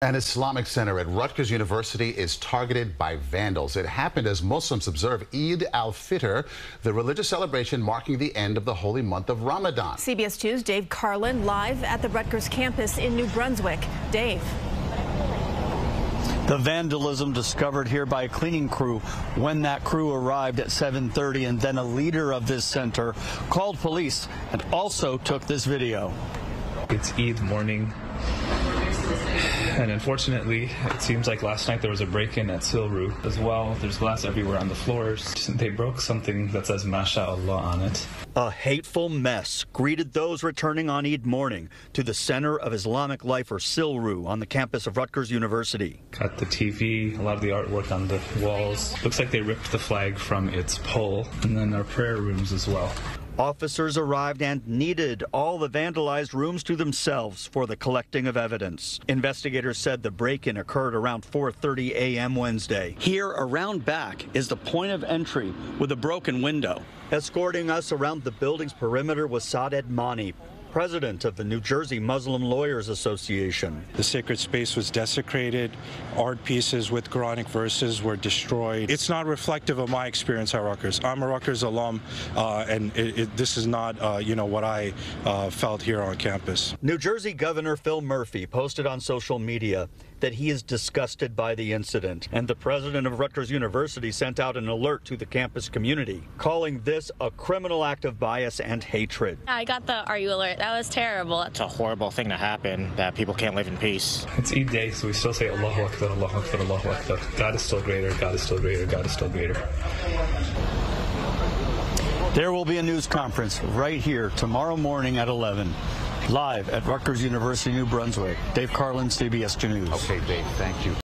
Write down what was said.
An Islamic center at Rutgers University is targeted by vandals. It happened as Muslims observe Eid al-Fitr, the religious celebration marking the end of the holy month of Ramadan. CBS 2's Dave Carlin live at the Rutgers campus in New Brunswick. Dave. The vandalism discovered here by a cleaning crew when that crew arrived at 7:30 and then a leader of this center called police and also took this video. It's Eid morning and unfortunately, it seems like last night there was a break-in at CILRU as well. There's glass everywhere on the floors. They broke something that says MashaAllah on it. A hateful mess greeted those returning on Eid morning to the Center of Islamic Life, or CILRU, on the campus of Rutgers University. Cut the TV, a lot of the artwork on the walls. Looks like they ripped the flag from its pole, and then our prayer rooms as well. Officers arrived and needed all the vandalized rooms to themselves for the collecting of evidence. Investigators said the break-in occurred around 4:30 a.m. Wednesday. Here around back is the point of entry with a broken window. Escorting us around the building's perimeter was Saad Edmani, president of the New Jersey Muslim Lawyers Association. The sacred space was desecrated. Art pieces with Quranic verses were destroyed. It's not reflective of my experience at Rutgers. I'm a Rutgers alum, uh, and it, it, this is not, uh, you know, what I uh, felt here on campus. New Jersey Governor Phil Murphy posted on social media that he is disgusted by the incident, and the president of Rutgers University sent out an alert to the campus community, calling this a criminal act of bias and hatred. I got the RU alert? That was terrible. It's a horrible thing to happen that people can't live in peace. It's Eid day, so we still say Allahu Akbar, Allahu Akbar, Allahu Akbar. God is still greater, God is still greater, God is still greater. There will be a news conference right here tomorrow morning at 11, live at Rutgers University, New Brunswick. Dave Carlin, CBS 2 News. Okay, Dave, thank you.